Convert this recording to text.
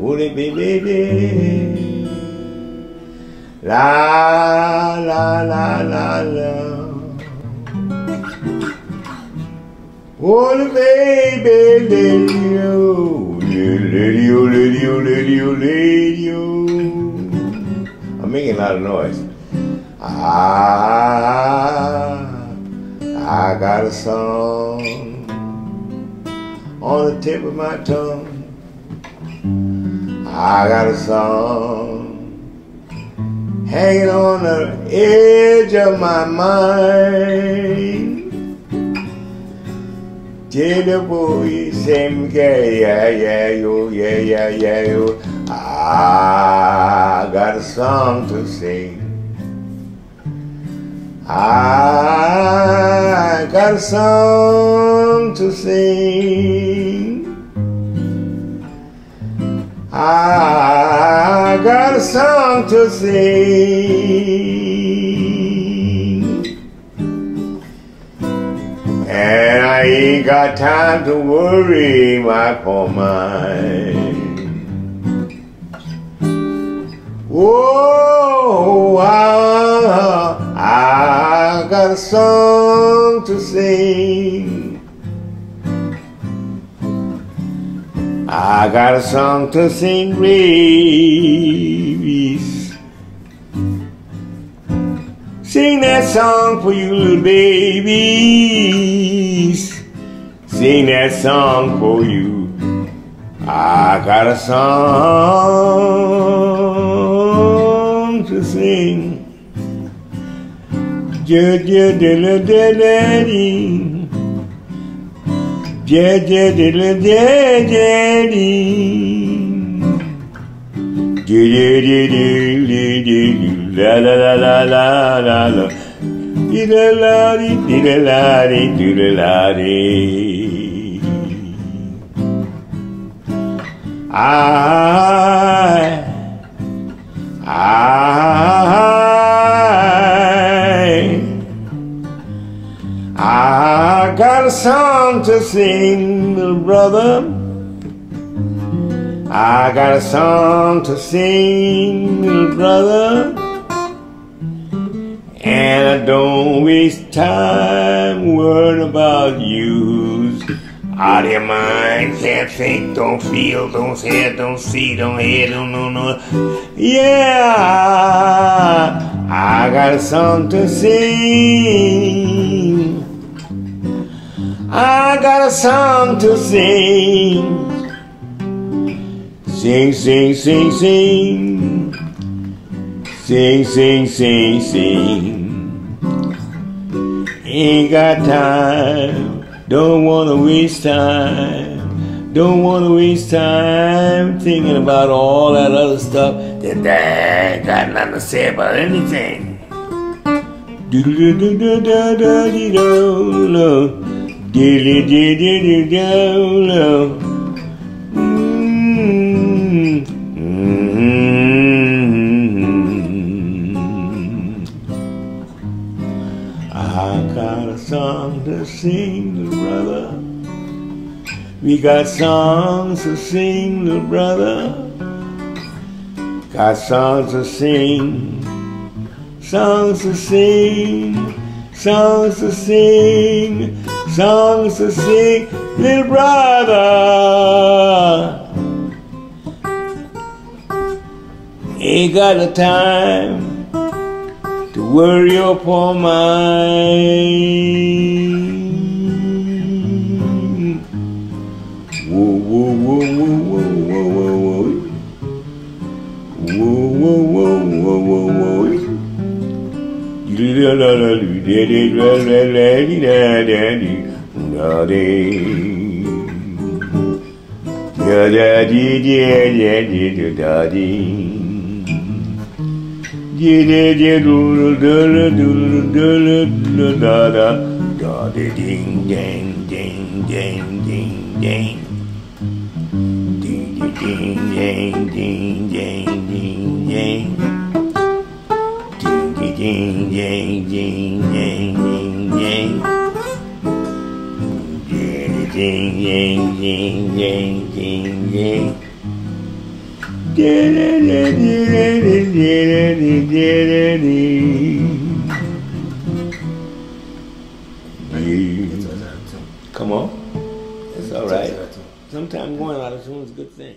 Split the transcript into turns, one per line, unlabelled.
Woolly baby, la la la la la. Woolly baby, lady, oh, lady, oh, lady, oh, lady, oh, lady, oh. I'm making a lot of noise. Ah, I got a song on the tip of my tongue. I got a song hanging on the edge of my mind. The boy, same guy, yeah, yeah, yo, yeah, yeah, yeah, yo. I got a song to sing. I got a song to sing. I got a song to sing. And I ain't got time to worry my poor mind. Whoa, I, I got a song to sing. I got a song to sing, babies. Sing that song for you little babies. Sing that song for you. I got a song to sing. Ja ja da da da dee. Ja ja da da da da dee. Do do do do do la la la la la la la Dee la la dee dee la dee la la dee I I I got a song to sing, little brother. I got a song to sing, little brother. And I don't waste time worrying about you. Out of your mind, can't think, don't feel, don't hear, don't see, don't hear, don't know, no. Yeah, I got a song to sing. I got a song to sing. Sing, sing, sing, sing. Sing, sing, sing, sing. Ain't got time. Don't wanna waste time. Don't wanna waste time thinking about all that other stuff that I ain't got nothing to say about anything. I got a song to sing, little brother. We got songs to sing, little brother. Got songs to sing, songs to sing, songs to sing, songs to sing, little brother. Ain't got the time to worry your poor mind. Whoa, whoa, whoa, whoa, whoa, whoa, whoa, whoa. Whoa, whoa, whoa, whoa, whoa, ding ding ding ding ding, ding, ding, ding, ding. Come on. It's all right. Sometimes going out of tune is a good thing.